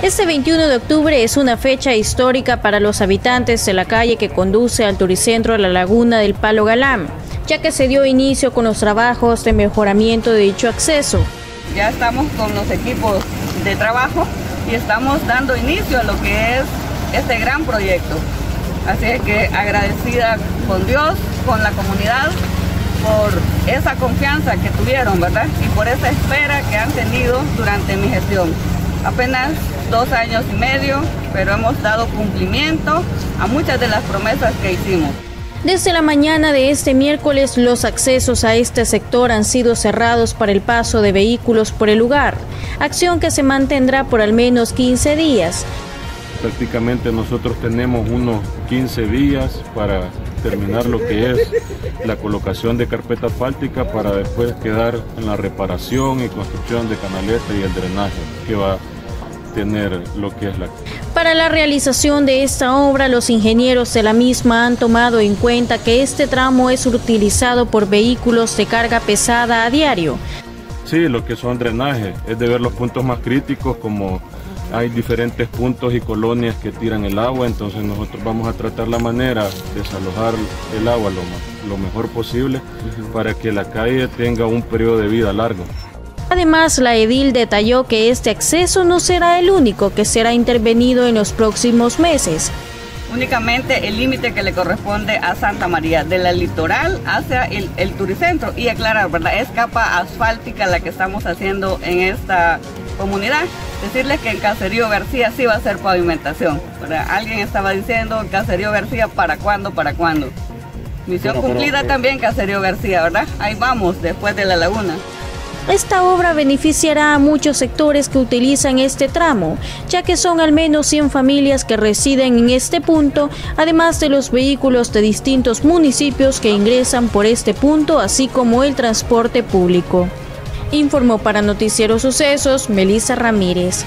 Este 21 de octubre es una fecha histórica para los habitantes de la calle que conduce al turicentro de la laguna del Palo Galán, ya que se dio inicio con los trabajos de mejoramiento de dicho acceso. Ya estamos con los equipos de trabajo y estamos dando inicio a lo que es este gran proyecto. Así es que agradecida con Dios, con la comunidad, por esa confianza que tuvieron, ¿verdad? Y por esa espera que han tenido durante mi gestión. Apenas dos años y medio, pero hemos dado cumplimiento a muchas de las promesas que hicimos. Desde la mañana de este miércoles, los accesos a este sector han sido cerrados para el paso de vehículos por el lugar, acción que se mantendrá por al menos 15 días. Prácticamente nosotros tenemos unos 15 días para terminar lo que es la colocación de carpeta asfáltica para después quedar en la reparación y construcción de canaleta y el drenaje que va a tener lo que es la... Para la realización de esta obra, los ingenieros de la misma han tomado en cuenta que este tramo es utilizado por vehículos de carga pesada a diario. Sí, lo que son drenajes, es de ver los puntos más críticos como hay diferentes puntos y colonias que tiran el agua, entonces nosotros vamos a tratar la manera de desalojar el agua lo, lo mejor posible para que la calle tenga un periodo de vida largo. Además, la edil detalló que este acceso no será el único que será intervenido en los próximos meses. Únicamente el límite que le corresponde a Santa María, de la litoral hacia el, el turicentro. Y aclarar, ¿verdad? Es capa asfáltica la que estamos haciendo en esta comunidad. Decirles que en Caserío García sí va a ser pavimentación. Alguien estaba diciendo, Caserío García, ¿para cuándo? ¿Para cuándo? Misión cumplida también Caserío García, ¿verdad? Ahí vamos, después de la laguna. Esta obra beneficiará a muchos sectores que utilizan este tramo, ya que son al menos 100 familias que residen en este punto, además de los vehículos de distintos municipios que ingresan por este punto, así como el transporte público. Informó para Noticiero Sucesos Melissa Ramírez.